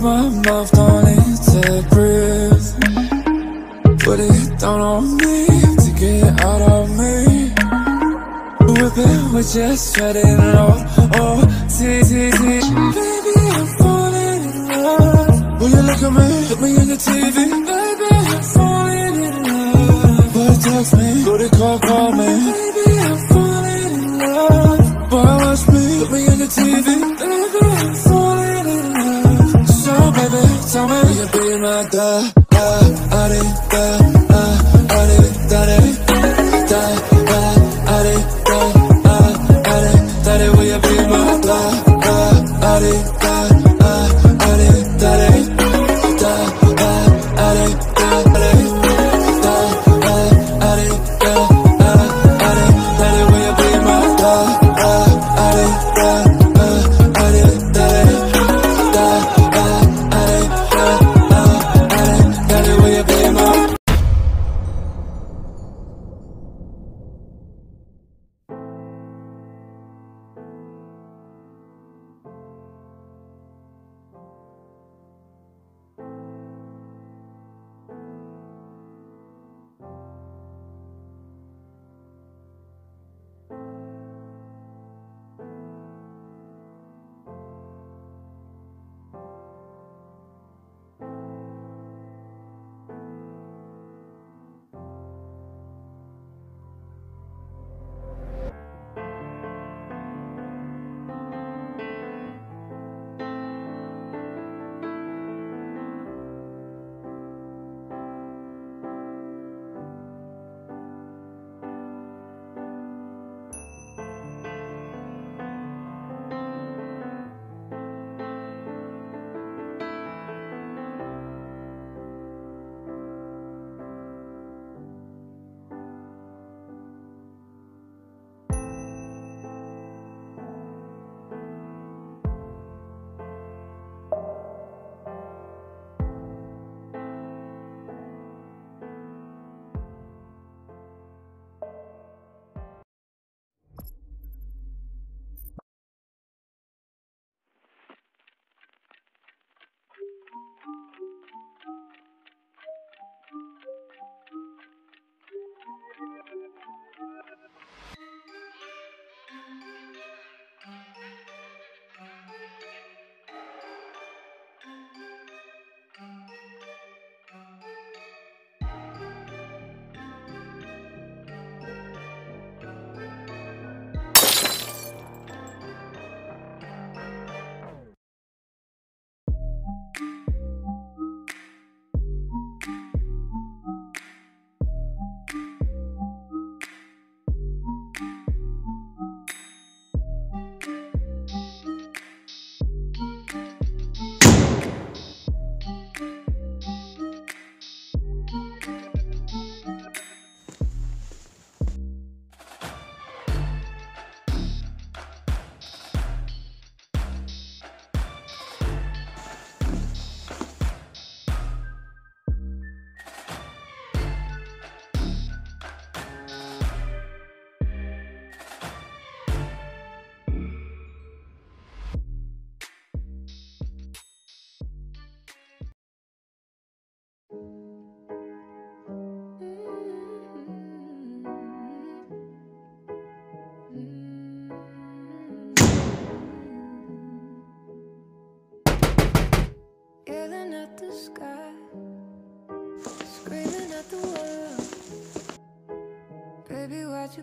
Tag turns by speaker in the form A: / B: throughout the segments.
A: my mouth, don't need to breathe Put it down on me to get out of me. Whip it, we're just treading low Oh, T, T, T. Baby, I'm falling in love. Will you look at me, look me in the TV Baby, I'm falling in love. Boy, text me, go to call, call me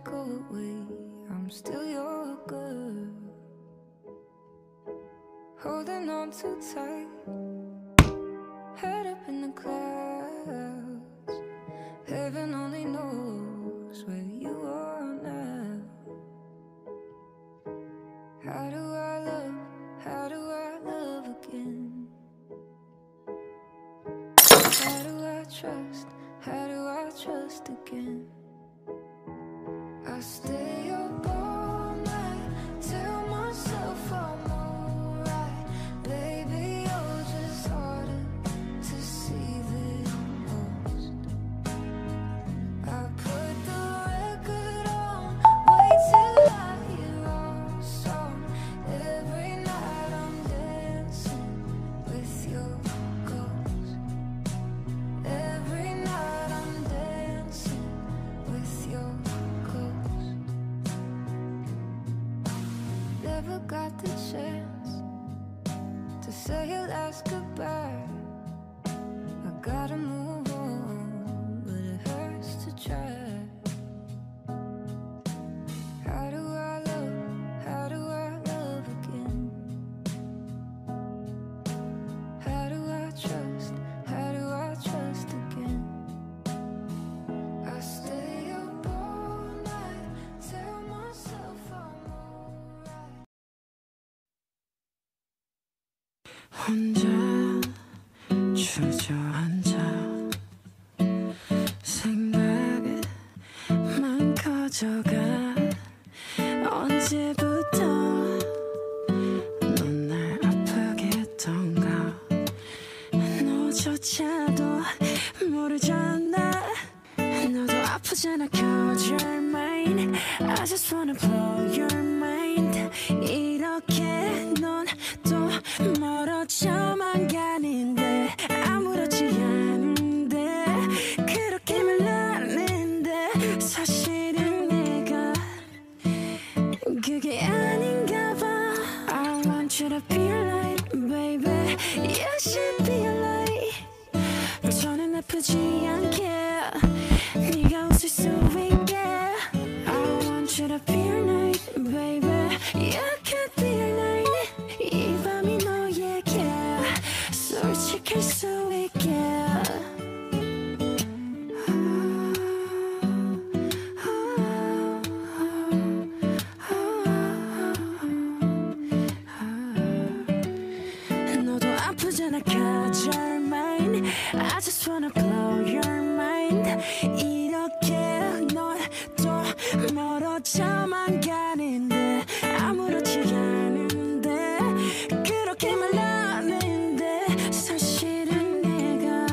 B: Go away? I'm still your girl. Holding on too tight, head up in the clouds. Heaven only knows where you are now. How do I love? How do I love again? How do I trust? How do I trust again? Stay chance to say your last goodbye. I gotta move on, but it hurts to try.
C: 혼자 주저앉아. your mind 이렇게 널또 멀어져만 가는데 아무렇지 않은데 그렇게 말하는데 사실은 내가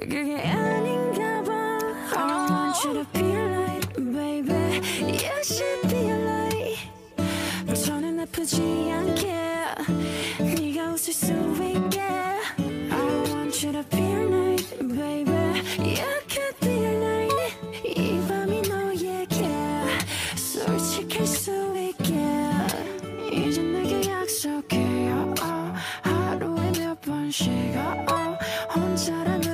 C: 그게 아닌가 봐 I want you to be light baby You should be light 저는 아프지 혼자라면